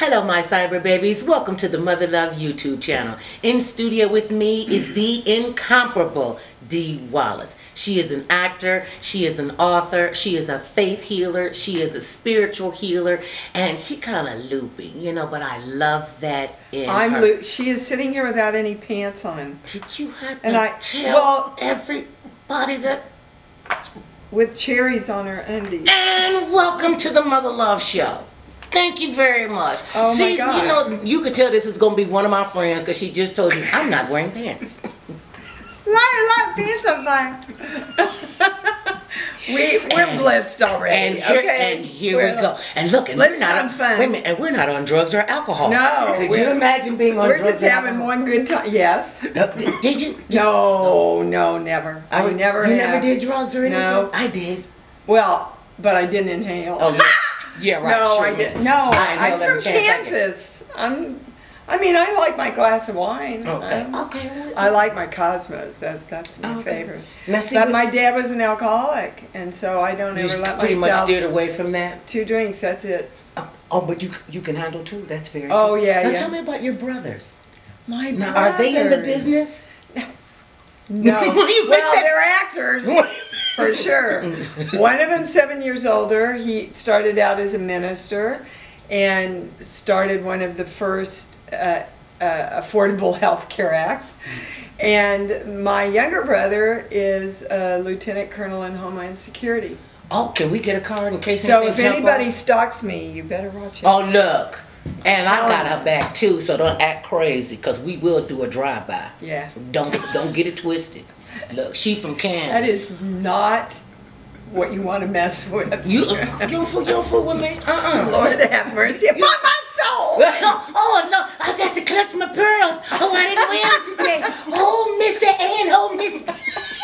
Hello, my cyber babies. Welcome to the Mother Love YouTube channel. In studio with me is the incomparable Dee Wallace. She is an actor, she is an author, she is a faith healer, she is a spiritual healer, and she kind of loopy, you know, but I love that in I'm her. She is sitting here without any pants on Did you have to And I- tell well- everybody that? with cherries on her undies. And welcome to the Mother Love Show. Thank you very much. Oh, my See, God. you know, you could tell this is going to be one of my friends because she just told you I'm not wearing pants. Liar, liar, piece of mine. we we're And- blitzed already. And here, okay, and here We're- we go. And look, and Let's we're not have on, fun. Wait a minute, and we're not on drugs or alcohol. No, Could you we're- imagine being on drugs? We're just having alcohol? one good time. Yes. Uh, did, did you? No, no, never. I would- never. You have. never did drugs or anything? No. I did. Well, but I didn't inhale. Oh, yeah, yeah right. no, sure I did. didn't. No, I I'm from chance I get. Kansas. I'm. I mean, I like my glass of wine. Oh, okay. I'm- Okay. well, I like my Cosmos. That that's my oh, Okay. favorite. Now, see, But my dad was an alcoholic, and so I don't you ever let pretty much myself steered away from that. two drinks. That's it. Oh, oh, but you you can handle two. That's very. Oh, good. yeah, Now yeah. tell me about your brothers. My Now, are they in the business? No. What do you make well, they're actors for sure. One of them, seven years older, he started out as a minister and started one of the first uh, uh, affordable health care acts. And my younger brother is a lieutenant colonel in Homeland Security. Oh, can we get a card in case? So if anybody stalks me, you better watch it. Oh look, and I got her back too, so don't act crazy, cause we will do a drive by. Yeah. Don't don't get it twisted. Look, she from Kansas. That is not what you want to mess with. You you don't fool you don't fool with me. Uh uh Lord have mercy upon my soul. oh no, I got to clutch my pearls. Oh, I didn't wear them today. Oh, Missy Ann, oh Miss.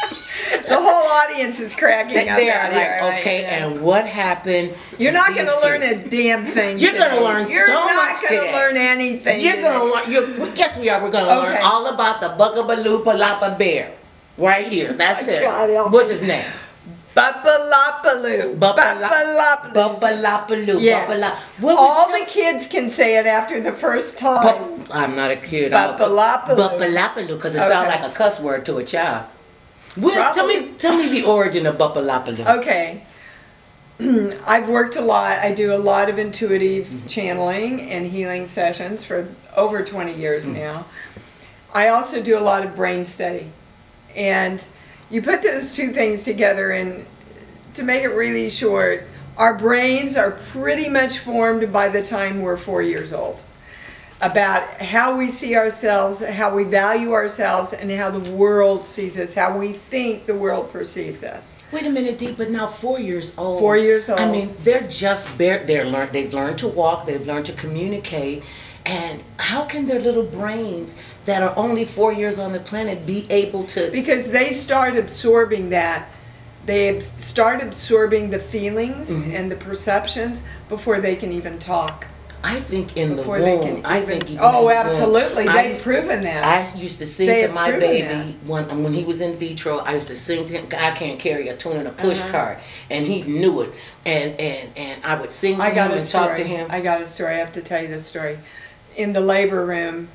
The whole audience is cracking up. They are like, right? okay, and what happened? You're not going to learn a damn thing. You're gonna learn so much today. You're not gonna learn anything. You're gonna learn. You're, we are. We're gonna learn all about the Bugaboo Palapa bear, right here. That's it. What's his name? BuppaLaPaloo. Bupala- BuppaLaPaloo. BuppaLaPaloo. Yes. Bupala- What was All the kids can say it after the first time. Bup- I'm not a kid. I'm a- BuppaLaPaloo. BuppaLaPaloo, because it sounds like a cuss word to a child. Well, tell me, tell me the origin of BuppaLaPaloo. Okay. I've worked a lot. I do a lot of intuitive mm-hmm. channeling and healing sessions for over 20 years mm. now. I also do a lot of brain study. And you put those two things together, and to make it really short, our brains are pretty much formed by the time we're four years old about how we see ourselves, how we value ourselves, and how the world sees us, how we think the world perceives us. Wait a minute, Dee, but now four years old. Four years old. I mean, they're just bare. They're learned. They've learned to walk. They've learned to communicate. And how can their little brains that are only four years on the planet be able to? because they start absorbing that they start absorbing the feelings Mm-hmm. and the perceptions before they can even talk I think in Before the they womb. can I even- think even Oh, in the womb. absolutely. They've to- proven that. I used to sing They to my baby when when he was in vitro. I used to sing to him. I can't carry a tune in a push Uh-huh. cart, and he knew it. And and and I would sing to i got him a and story talk to him. i got a story i have to tell you this story in the labor room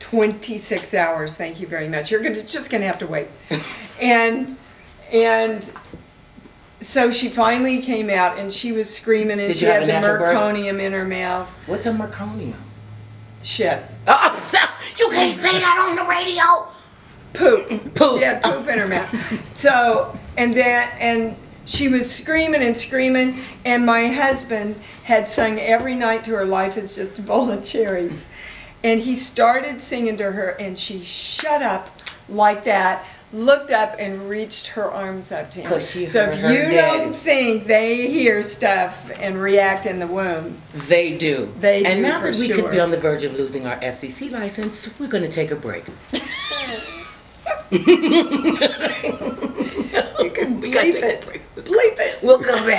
26 hours thank you very much you're gonna, just gonna have to wait and and so she finally came out and she was screaming and Did she you have had the natural birth? merconium in her mouth What's a merconium? shit Oh, you can't say that on the radio. poop. Poop. She had poop in her mouth. So and then and she was screaming and screaming, and my husband had sung every night to her life is just a bowl of cherries. And he started singing to her and she shut up like that, looked up and reached her arms up to him. so if you don't think they hear stuff and react in the womb, They do. They and do now for that we could be on the verge of losing our FCC license, we're going to take a break. you can bleep it. Bleep it. We'll come back.